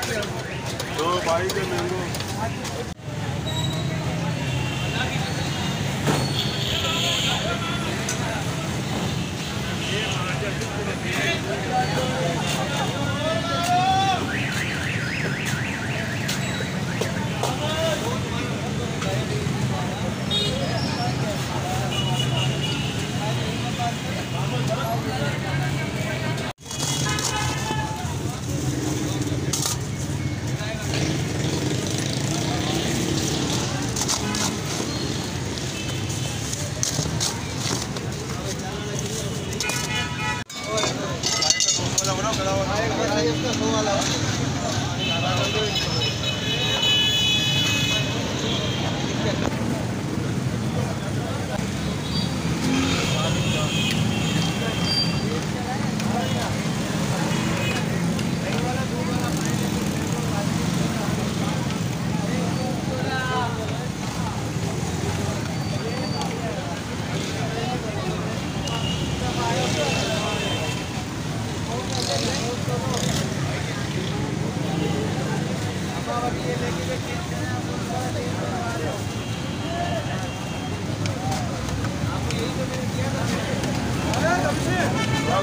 दो बाइक है। मैंगो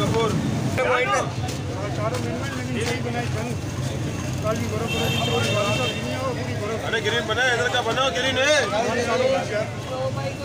कपूर अरे ग्रीन बना इधर का बनाओ ग्रीन है। शाबा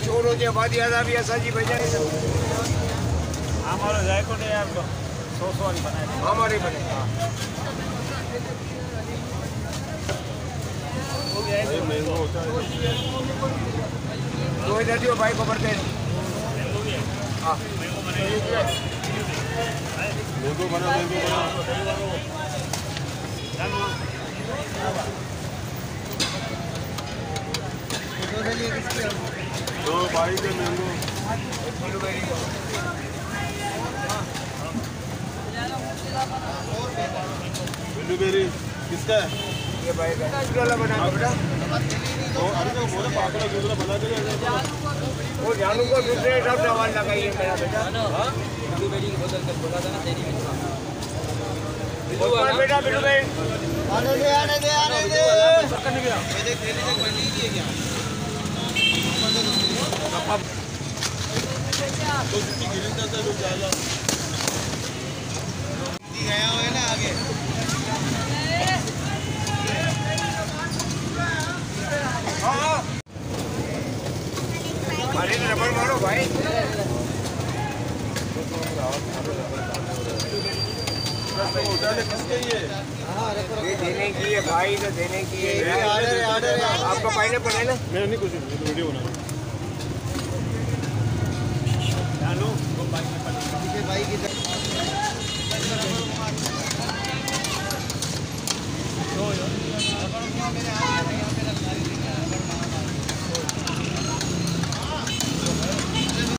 छोड़ होते बाद याद आ भी असांजी बजाए हमारो जायको ने यार सौ सौ वाली बनाए हमारे बने दो इधर दियो भाई को बढ़ते हाँ। मैंगो बना मैंगो बना दो बाइक है मैंगो ब्लूबेरी किसका है? ये भाई का वाला बना बेटा। तो अरे तो बोले है दूसरा बना के ले वो जानू को दूसरे सब सवाल लगाइए मेरा बेटा। हाँ ब्लूबेरी की बोतल कर बोला था ना तेरी ऊपर बेटा भाई। आने दे आने दे आने दे। तो जितनी ग्रीन का था रुक जाएगा गया हुआ है ना आगे अरे रबड़ मारो भाई किसके ये भाई ने देने की है। ऑर्डर है ऑर्डर है। आपका पाइनएप्पल है? ना मैं नहीं कुछ वीडियो बना भाई की